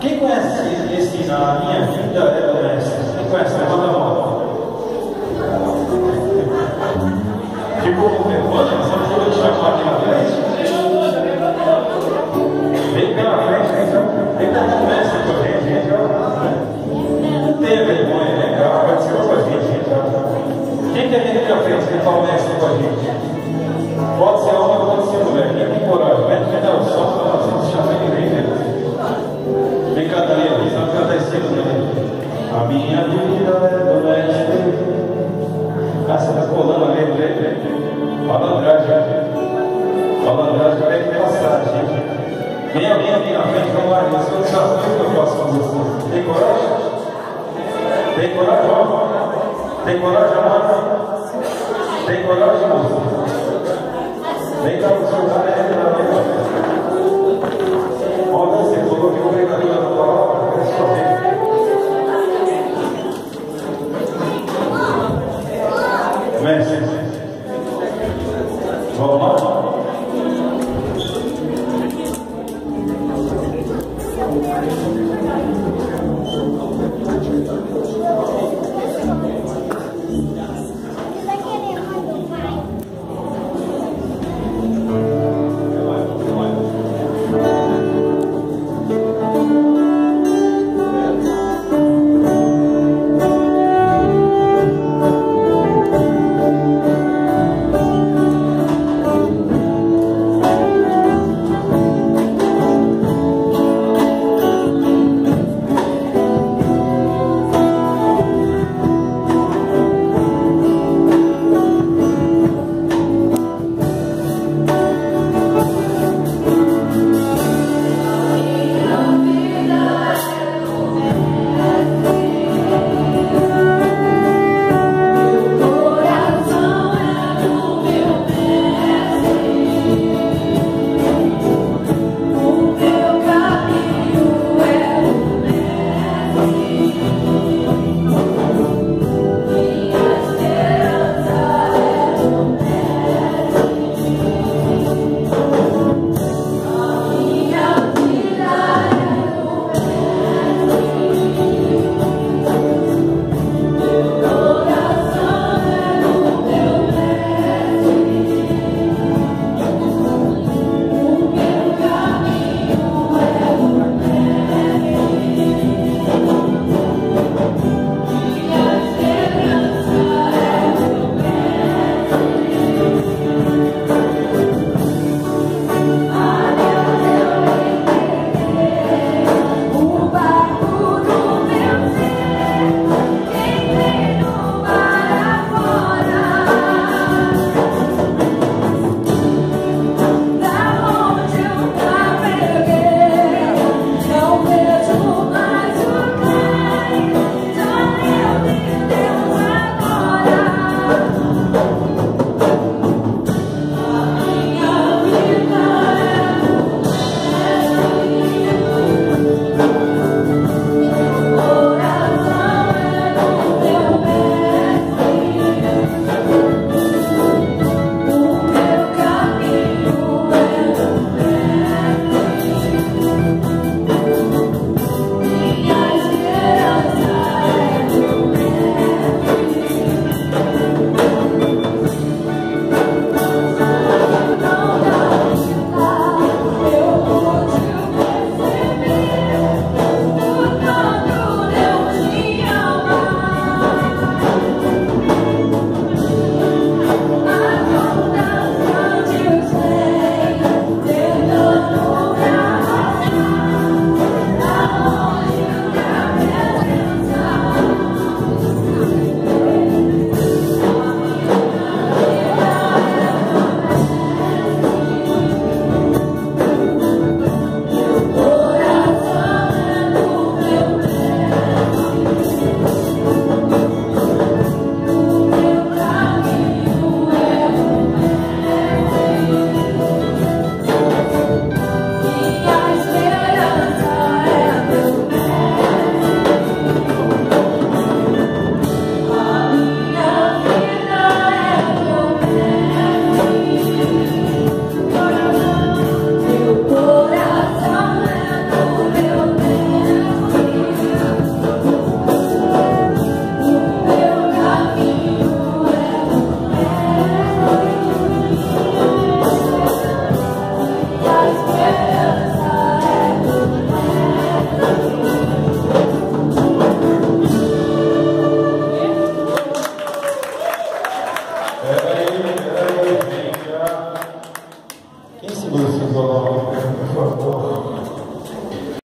Quem conhece esse na minha vida é Vem alguém aqui na frente, vamos lá, mas eu já sei o que eu posso fazer. Tem coragem? Tem coragem, ó? Tem coragem, ó? Tem coragem, moço? Vem cá, o seu cara é na mesa. Obrigado.